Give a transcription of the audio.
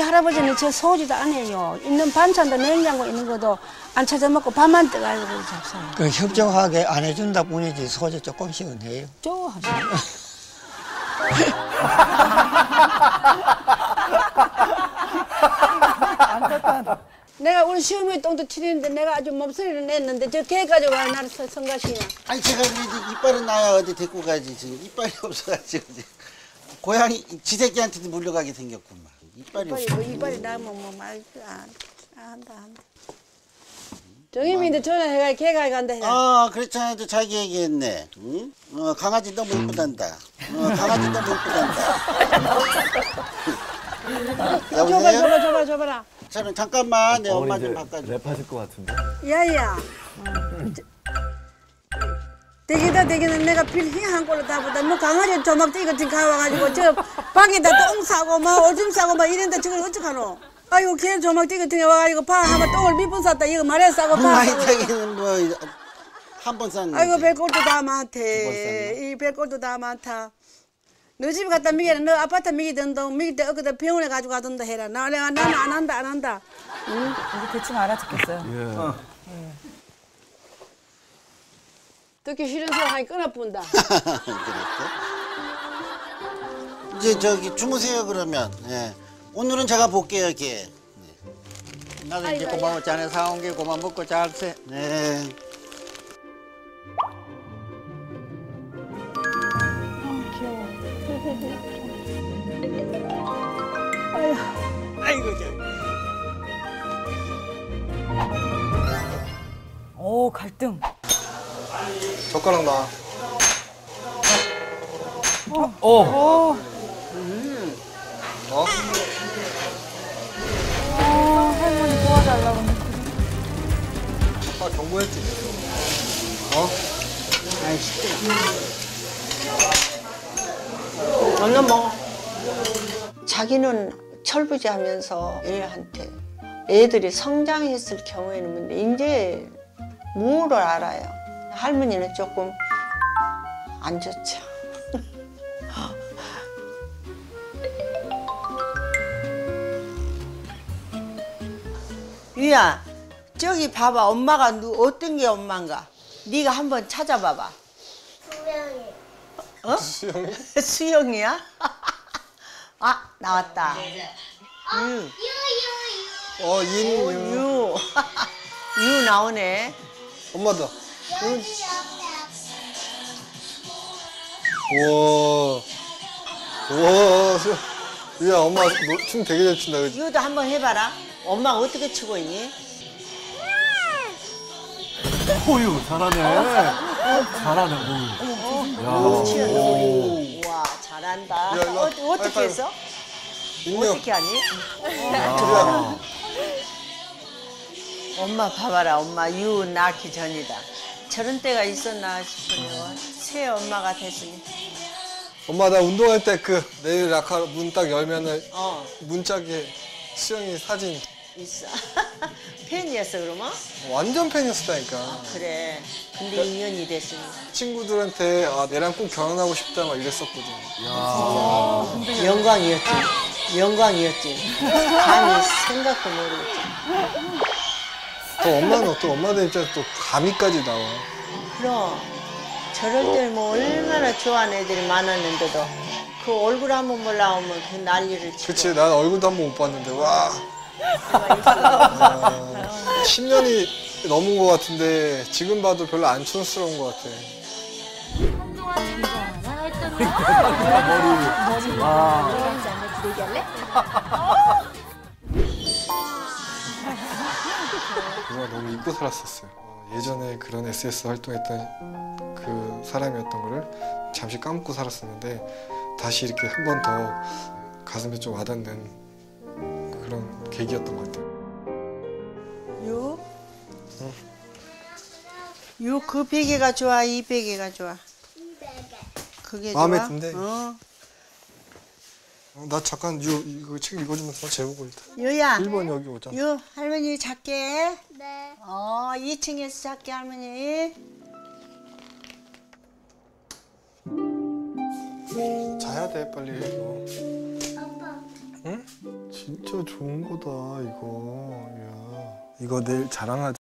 할아버지는 저 소지도 안 해요. 있는 반찬도 냉장고 있는 것도 안 찾아 먹고 밥만 떠가지고 잡사요. 그 협정하게 안 해준다 뿐이지 소재 조금씩은 해요. 좋아하세요. 내가 우리 시어머니 똥도 치리는데 내가 아주 몸소리를 냈는데 저 개 가지고 와 나를 성- 성가시냐. 아니 제가 그래도 이빨은 나야 어디 데리고 가지 지금 이빨이 없어가지고. 고양이 지새끼한테도 물려가게 생겼구만 이빨이 이빨이 없어 뭐 이빨이 나면 뭐말 안, 안 한다 한다. 정희민도 전화해가 개가 간다 해가. 아 그렇잖아 도 자기 얘기했네 응? 어, 강아지 너무 이쁘단다 어, 강아지 너무 이쁘단다 줘봐 여보세요? 줘봐 줘봐 줘봐라. 저는 잠깐만 내 엄마 어머니 좀 바꿔줘 랩하실 것 같은데. 야야. 대기다 대기는 내가 필히 한 걸로 다 보다. 뭐 강아지 조막대 이거 지금 가와가지고 저 밖에다 똥 싸고 막 오줌 싸고 막 이런데 저걸 어떡하노? 아이고 걔 조막대 같은 게 와가지고 파 한번 똥을 몇번 쌌다. 이거 말해 싸고 파 많이 싸고 타기는 뭐 한 번 쌌는데. 아이고 별꼴도 다 많대. 이 별꼴도 다 많다. 너 집에 갖다 미기라 너 아파트 미기 든다 미기 때 어디다 병원에 가지고 가던다 해라. 나 내가 나는 안 한다 안 한다. 이제 대충 알아듣겠어요. 예. 듣기 싫은 소리 하니 끊어뿐다 그랬어? 이제 저기 주무세요 그러면 예. 오늘은 제가 볼게요 걔 나도 이제 고마워 자네 사온 게 고마 먹고 잘 세. 네. 아이고 저. 오 갈등. 젓가락 놔. 어. 어? 할머니 도와달라고. 아빠 경고했지. 어? 얼른 먹어. 자기는 철부지 하면서 애한테 애들이 성장했을 경우에는 근데 이제 뭐를 알아요. 할머니는 조금 안 좋죠. 유야 저기 봐봐 엄마가 누 어떤 게 엄마인가 네가 한번 찾아봐봐 어? 수영이? 수영이야? 아 나왔다 어, 인, 유. 유. 유 나오네 엄마다. 우와. 우와. 수- 유야, 엄마 너, 춤 되게 잘 춘다, 그지? 유도 한번 해봐라 엄마가 어떻게 추고 있니? 호유 잘하네. 잘하네 호유. 야. 오. 우와 잘한다 야, 일로 와. 어, 어떻게 하이파이브. 했어? 어떻게 하니? 야. 엄마 봐봐라 엄마 유 낳기 전이다 저런 때가 있었나 싶으네요. 새 엄마가 됐으니. 엄마, 나 운동할 때 그 내일 라카 문 딱 열면은 어. 문짝에 수영이 사진. 있어. 팬이었어 그러면? 완전 팬이었다니까. 그래. 근데 인연이 됐으니. 친구들한테 아, 얘랑 꼭 결혼하고 싶다 막 이랬었거든. 영광이었지. 영광이었지. 감히 생각도 모르겠지 또 엄마는 어떤 엄마들 입장에서 또 감히까지 나와. 그럼 저럴 때 뭐 얼마나 좋아하는 애들이 많았는데도 그 얼굴 한번 올라오면 그 난리를 치고 그치, 난 얼굴도 한 번 못 봤는데, 와. 아, 10년이 넘은 것 같은데, 지금 봐도 별로 안 촌스러운 것 같아. 그 가 너무 잊고 살았었어요. 어, 예전에 그런 SS 활동했던 그 사람이었던 거를 잠시 까먹고 살았었는데, 다시 이렇게 한 번 더 가슴에 좀 와닿는 그런 계기였던 것 같아요. 유? 유그 베개가 좋아 이 베개가 좋아 그게 마음에 좋아? 든대. 어. 어, 나 잠깐 유, 이거 책 읽어주면서 재보고 있다. 유야 1번 여기 오잖아. 유 할머니 작게 네. 어 2층에서 작게 할머니 자야 돼 빨리. 어. 아빠. 진짜 좋은 거다 이거. 야. 이거 내일 자랑하자.